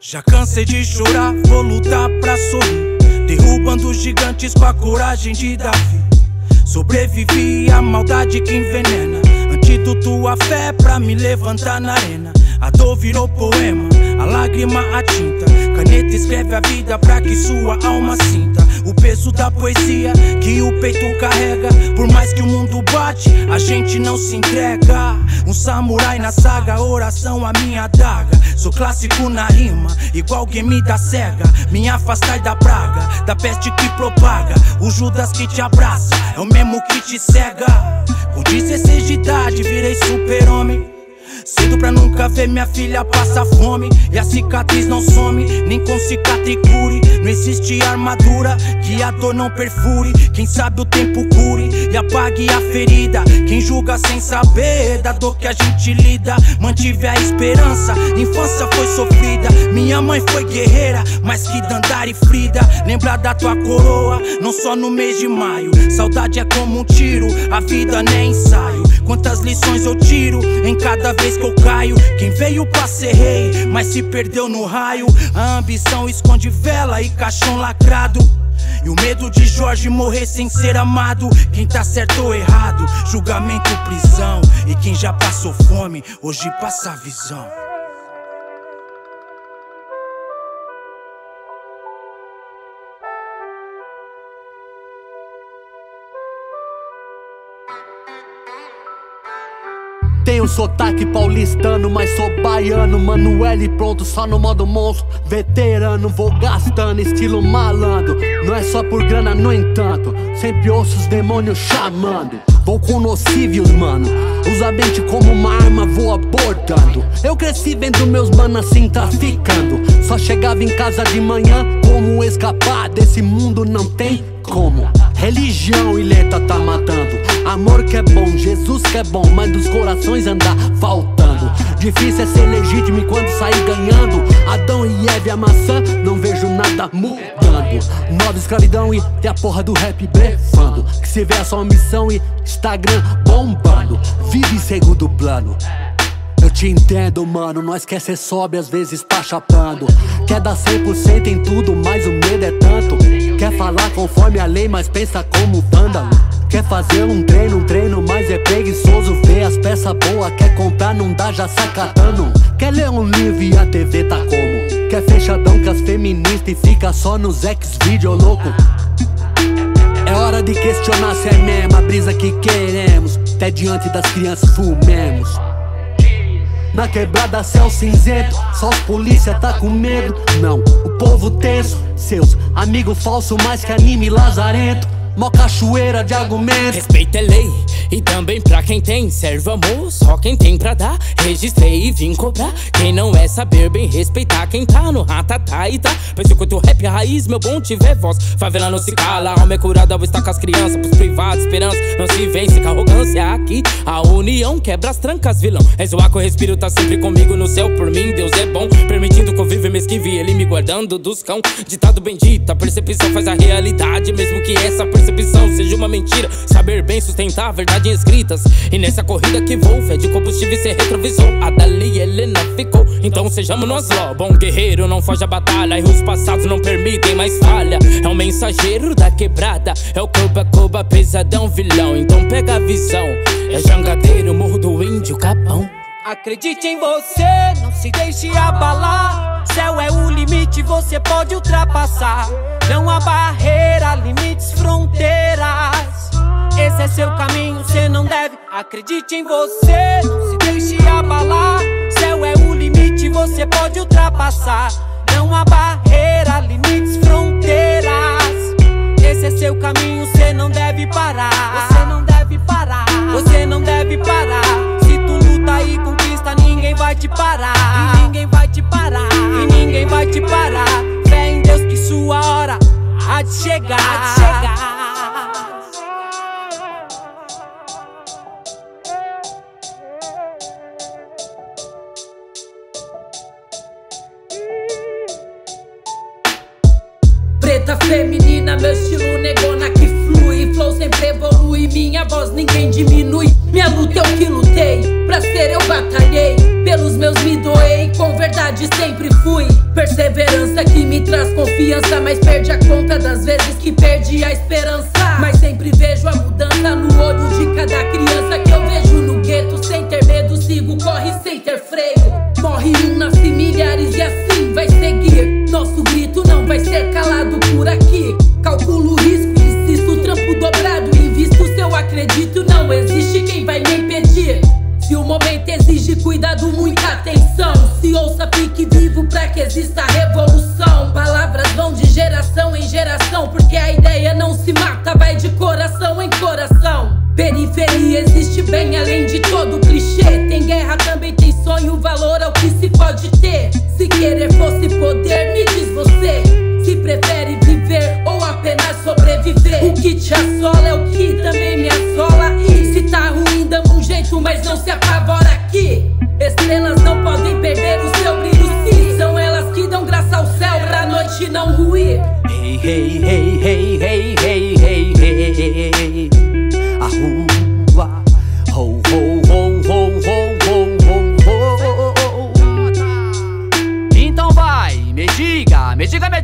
Já cansei de chorar, vou lutar pra sorrir. Derrubando gigantes com a coragem de Davi. Sobrevivi à maldade que envenena. Antídoto a fé pra me levantar na arena. A dor virou poema, a lágrima a tinta. Caneta escreve a vida pra que sua alma sinta o peso da poesia que o peito carrega. Por mais que o mundo bate, a gente não se entrega. Um samurai na saga, oração a minha daga. Sou clássico na rima, igual game da cega. Me afastai da praga, da peste que propaga. O Judas que te abraça, é o mesmo que te cega. Com 16 de idade, virei super-homem. Cedo pra nunca ver minha filha passar fome. E a cicatriz não some, nem com cicatricure. Não existe armadura que a dor não perfure. Quem sabe o tempo cure e apague a ferida. Quem julga sem saber da dor que a gente lida. Mantive a esperança, infância foi sofrida. Minha mãe foi guerreira, mais que Dandara e Frida. Lembra da tua coroa, não só no mês de maio. Saudade é como um tiro, a vida nem ensaio Quantas lições eu tiro em cada vez que eu caio. Quem veio pra ser rei, mas se perdeu no raio. A ambição esconde vela e caixão lacrado. E o medo de Jorge morrer sem ser amado. Quem tá certo ou errado, julgamento, prisão. E quem já passou fome, hoje passa visão. Tenho sotaque paulistano, mas sou baiano. Manuel pronto, só no modo monstro. Veterano, vou gastando, estilo malandro. Não é só por grana, no entanto. Sempre ouço os demônios chamando. Vou com nocívios, mano. Usa a mente como uma arma, vou abordando. Eu cresci vendo meus manos assim traficando. Só chegava em casa de manhã, como escapar desse mundo não tem como. Religião e letra tá matando. Amor que é bom, Jesus que é bom, mas dos corações andar faltando. Difícil é ser legítimo quando sair ganhando. Adão e Eve, a maçã, não vejo nada mudando. Nova escravidão e tem a porra do rap brefando. Que se vê a sua missão e Instagram bombando. Vive em segundo plano. Eu te entendo, mano, nós quer ser sobe, às vezes tá chapando Quer dar 100% em tudo, mas o medo é tanto Quer falar conforme a lei, mas pensa como vândalo Quer fazer um treino, um treino, mas é preguiçoso Ver as peças boas, quer comprar, não dá, já sacatando. Quer ler um livro e a TV tá como? Quer fechadão com as feministas e fica só nos ex-vídeo louco? É hora de questionar se é mesmo a brisa que queremos. Até diante das crianças fumemos. Na quebrada céu cinzento, só os polícia tá com medo. Não, o povo tenso, seus amigos falsos mais que anime lazarento Mó cachoeira de argumentos. Respeito é lei e também pra quem tem Serve amor, só quem tem pra dar. Registrei e vim cobrar. Quem não é saber bem respeitar. Quem tá no ratatá e tá. Penso que o rap raiz, meu bom tiver voz. Favela não se cala, alma é curada Vou estar com as crianças, pros privados, esperança Não se vence com arrogância aqui. A união quebra as trancas, vilão. É zoar que eu respiro, tá sempre comigo no céu Por mim, Deus é bom. Permitindo que eu viva e me esquive Ele me guardando dos cão Bendito, a percepção faz a realidade Mesmo que essa percepção seja uma mentira. Saber bem sustentar a verdade escritas. E nessa corrida que vou, fé de combustível e ser retrovisor. A Dali Helena ficou, então sejamos nós lá. Bom guerreiro não foge a batalha. Erros passados não permitem mais falha. É o mensageiro da quebrada. É o Coba Coba pesadão vilão. Então pega a visão. É jangadeiro, morro do índio, capão. Acredite em você, não se deixe abalar. Céu é o limite, você pode ultrapassar. Não há barreira, limites, fronteiras. Esse é seu caminho, você não deve. Acredite em você, não se deixe abalar. Céu é o limite, você pode ultrapassar. Não há barreira, limites, fronteiras. Esse é seu caminho, você não deve parar. Você não deve parar. Você não deve parar vai te parar. E ninguém vai te parar. E ninguém vai te parar. Fé em Deus que sua hora há de chegar. Há de chegar. Preta feminina, meu estilo negona que flui. Flow sempre evolui, minha voz ninguém diminui. Minha luta é o que lutei, pra ser eu batalhei. Pelos meus me doei, com verdade sempre fui. Perseverança que me traz confiança, mas perde a conta das vezes que perdi a esperança. Mas sempre vejo a mudança no olho de cada criança que eu vejo mas não se apavora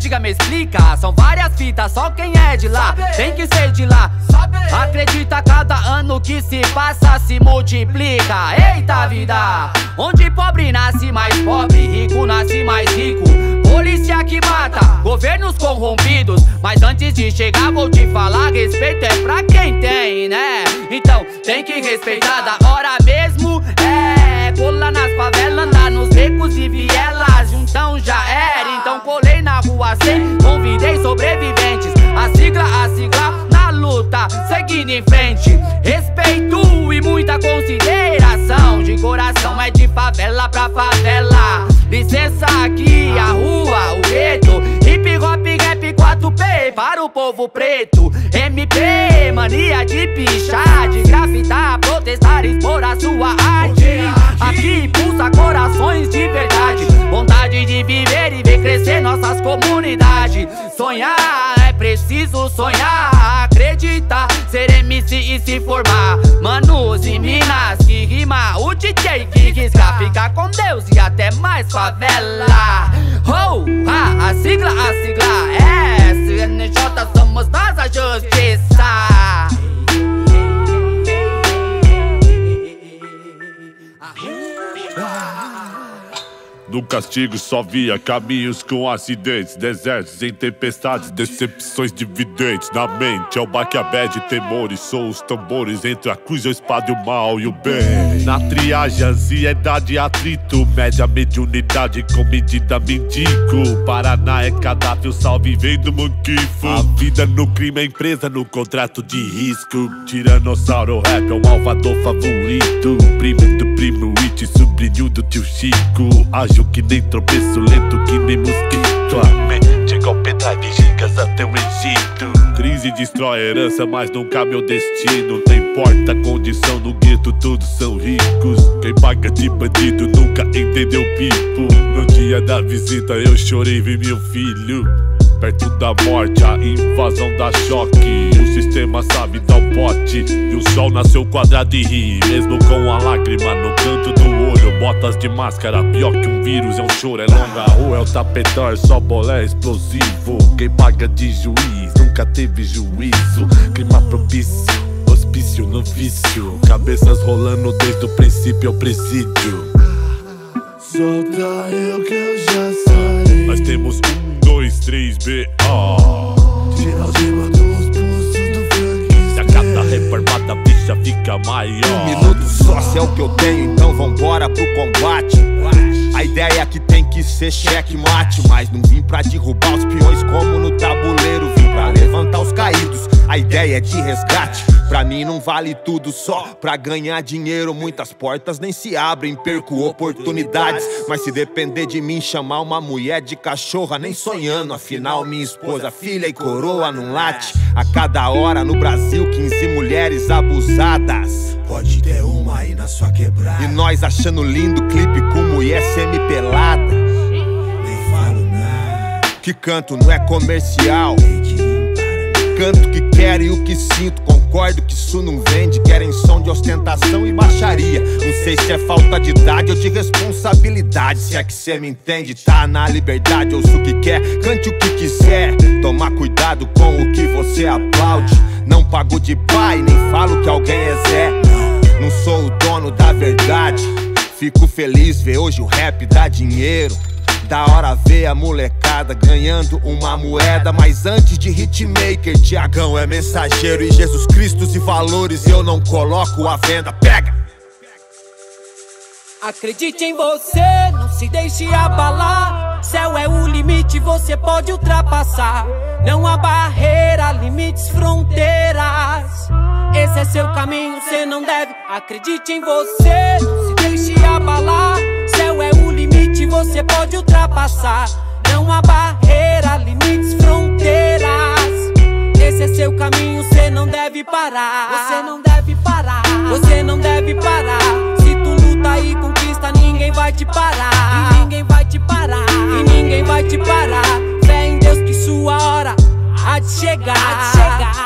diga, me explica. São várias fitas, só quem é de lá tem que ser de lá. Acredita cada ano que se passa se multiplica. Eita vida, onde pobre nasce mais pobre, rico nasce mais rico. Polícia que mata, governos corrompidos. Mas antes de chegar, vou te falar: respeito é pra quem tem, né? Então tem que respeitar da hora mesmo. É, cola nas favelas, andar nos becos e vielas. Então já era, então colei na rua C, convidei sobreviventes. A sigla, a sigla, na luta, seguindo em frente. Respeito e muita consideração. De coração é de favela pra favela. Licença aqui, a rua, o gueto. Hip hop, rap 4P para o povo preto. MP, mania de pichar, de grafitar, protestar, expor a sua Sonhar é preciso sonhar, acreditar, ser MC e se formar. Manos e minas que rima, o DJ que risca, fica com Deus e até mais favela. Oh, ah, a sigla, a sigla é SNJ, somos nós a justiça. No castigo só via caminhos com acidentes, desertos em tempestades, decepções dividentes. Na mente é o baquiabed, temores, sou os tambores entre a cruz, a espada o mal e o bem. Na triagem, ansiedade, atrito, média mediunidade com medida mendigo. Paraná é cadáver, salve vem do manquifo. A vida no crime é empresa no contrato de risco. Tiranossauro rap é o malvador favorito. Primo do primo, it, sobrinho do tio Chico. Que nem tropeço, lento que nem mosquito. A mente é igual pendrive, gigas até o Egito. Crise destrói a herança, mas nunca meu destino. Não importa a condição, no gueto todos são ricos. Quem paga de bandido nunca entendeu pipo. No dia da visita eu chorei, vi meu filho. Perto da morte, a invasão dá choque. O sistema sabe dar o pote. E o sol nasceu quadrado e ri. Mesmo com a lágrima no canto do olho. Botas de máscara, pior que um vírus. É um choro, é longa rua, é o tapetão, é só bolé explosivo. Quem paga de juiz nunca teve juízo. Clima propício, hospício no vício. Cabeças rolando desde o princípio ao presídio. Solta eu que eu já 3BA. Tira riba dos pulsos do funk. Se a gata reformada, a bicha fica maior. Um minuto só, se é o que eu tenho, então vambora pro combate. A ideia é que tem que ser checkmate. Mas não vim pra derrubar os peões como no tabuleiro. Vim pra levantar os caídos. A ideia é de resgate. Pra mim não vale tudo só pra ganhar dinheiro. Muitas portas nem se abrem, perco oportunidades. Mas se depender de mim, chamar uma mulher de cachorra, nem sonhando. Afinal, minha esposa, filha e coroa não late. A cada hora no Brasil, 15 mulheres abusadas. Pode ter uma aí na sua quebrada. E nós achando lindo clipe com mulher semi-pelada. Nem falo nada. Que canto não é comercial. Canto quero e o que sinto. Concordo que isso não vende. Querem som de ostentação e baixaria. Não sei se é falta de idade ou de responsabilidade. Se é que cê me entende, tá na liberdade, ouço o que quer, cante o que quiser. Tomar cuidado com o que você aplaude. Não pago de pai, nem falo que alguém é Zé. Não sou o dono da verdade. Fico feliz ver hoje o rap dá dinheiro. Da hora ver a molecada ganhando uma moeda. Mas antes de hitmaker, Tiagão é mensageiro. E Jesus Cristo e valores eu não coloco à venda. Pega! Acredite em você, não se deixe abalar. Céu é o limite, você pode ultrapassar. Não há barreira, limites, fronteiras. Esse é seu caminho, você não deve. Acredite em você, não se deixe abalar você pode ultrapassar. Não há barreira, limites, fronteiras. Esse é seu caminho, você não deve parar. Você não deve parar. Você não deve parar. Se tu luta e conquista, ninguém vai te parar. E ninguém vai te parar. E ninguém vai te parar. Fé em Deus que sua hora há de chegar, há de chegar.